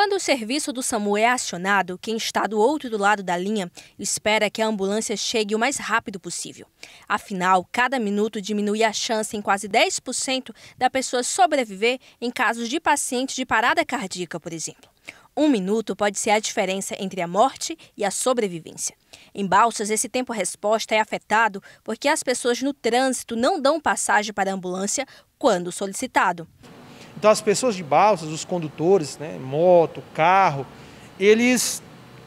Quando o serviço do SAMU é acionado, quem está do outro lado da linha espera que a ambulância chegue o mais rápido possível. Afinal, cada minuto diminui a chance em quase 10% da pessoa sobreviver em casos de pacientes de parada cardíaca, por exemplo. Um minuto pode ser a diferença entre a morte e a sobrevivência. Em Balsas, esse tempo-resposta é afetado porque as pessoas no trânsito não dão passagem para a ambulância quando solicitado. Então as pessoas de Balsas, os condutores, né, moto, carro, eles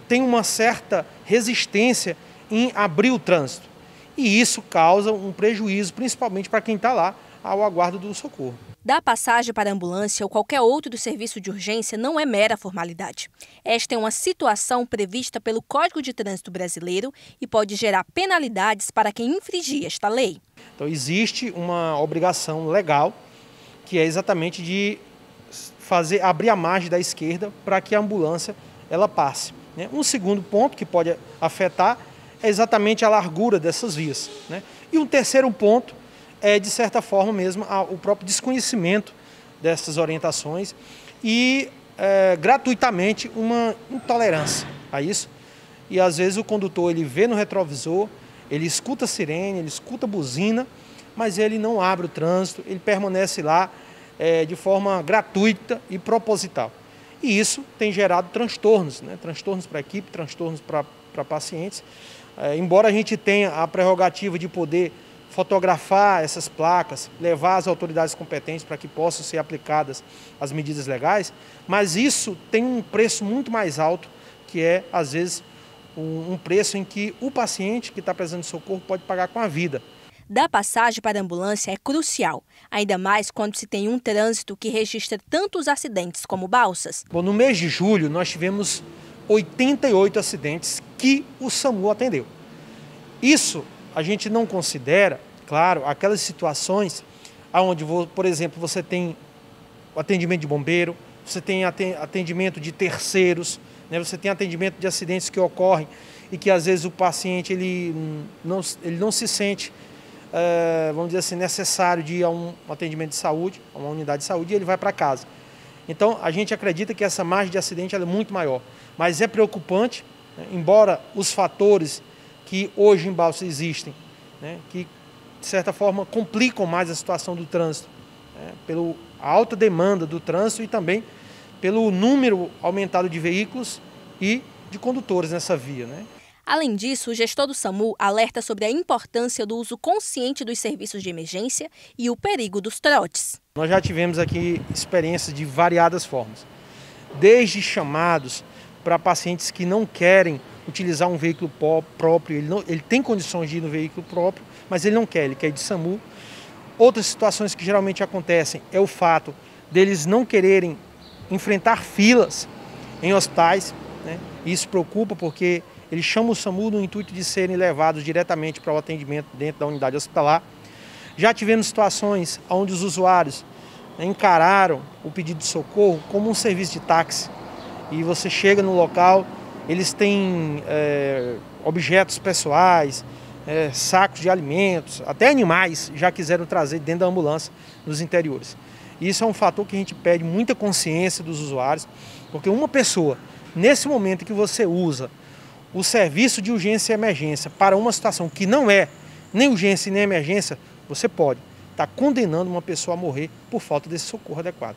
têm uma certa resistência em abrir o trânsito. E isso causa um prejuízo, principalmente para quem está lá ao aguardo do socorro. Dar passagem para ambulância ou qualquer outro do serviço de urgência não é mera formalidade. Esta é uma situação prevista pelo Código de Trânsito Brasileiro e pode gerar penalidades para quem infringir esta lei. Então, existe uma obrigação legal que é exatamente de fazer abrir a margem da esquerda para que a ambulância ela passe. Né? Um segundo ponto que pode afetar é exatamente a largura dessas vias. Né? E um terceiro ponto é, de certa forma mesmo, o próprio desconhecimento dessas orientações e é, gratuitamente uma intolerância a isso. E às vezes o condutor ele vê no retrovisor, ele escuta a sirene, ele escuta a buzina, mas ele não abre o trânsito, ele permanece lá é, de forma gratuita e proposital. E isso tem gerado transtornos, né? transtornos para a equipe, transtornos para pacientes. É, embora a gente tenha a prerrogativa de poder fotografar essas placas, levar as autoridades competentes para que possam ser aplicadas as medidas legais, mas isso tem um preço muito mais alto, que é, às vezes, um, um preço em que o paciente que está precisando de socorro pode pagar com a vida. Dar passagem para a ambulância é crucial, ainda mais quando se tem um trânsito que registra tantos acidentes como balsas. Bom, no mês de julho, nós tivemos 88 acidentes que o SAMU atendeu. Isso a gente não considera, claro, aquelas situações onde, por exemplo, você tem atendimento de bombeiro, você tem atendimento de terceiros, né? você tem atendimento de acidentes que ocorrem e que às vezes o paciente ele não, ele não se sente, é, vamos dizer assim, necessário de ir a um atendimento de saúde, a uma unidade de saúde, e ele vai para casa. Então, a gente acredita que essa margem de acidente é muito maior, mas é preocupante, né? embora os fatores que hoje em Balsa existem, né, que de certa forma complicam mais a situação do trânsito, né, pela alta demanda do trânsito e também pelo número aumentado de veículos e de condutores nessa via. Né. Além disso, o gestor do SAMU alerta sobre a importância do uso consciente dos serviços de emergência e o perigo dos trotes. Nós já tivemos aqui experiências de variadas formas, desde chamados para pacientes que não querem utilizar um veículo próprio, ele, não, ele tem condições de ir no veículo próprio, mas ele não quer, ele quer ir de SAMU. Outras situações que geralmente acontecem é o fato deles não quererem enfrentar filas em hospitais. Né? Isso preocupa porque eles chamam o SAMU no intuito de serem levados diretamente para o atendimento dentro da unidade hospitalar. Já tivemos situações onde os usuários encararam o pedido de socorro como um serviço de táxi. E você chega no local, eles têm é, objetos pessoais, é, sacos de alimentos, até animais já quiseram trazer dentro da ambulância nos interiores. Isso é um fator que a gente pede muita consciência dos usuários, porque uma pessoa, nesse momento que você usa o serviço de urgência e emergência para uma situação que não é nem urgência nem emergência, você pode estar tá condenando uma pessoa a morrer por falta desse socorro adequado.